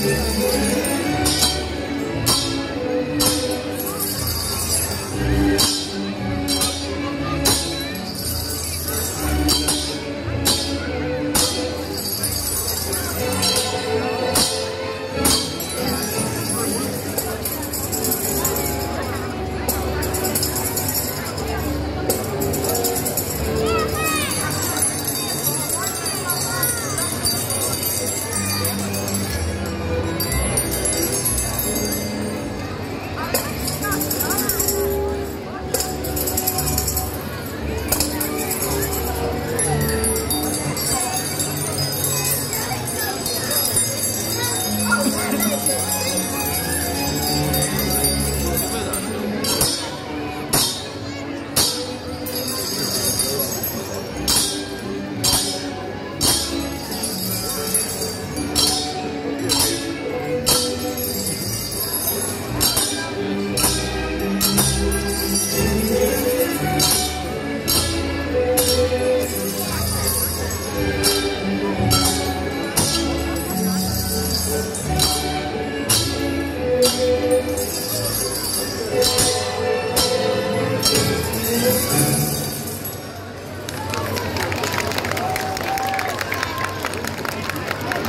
Música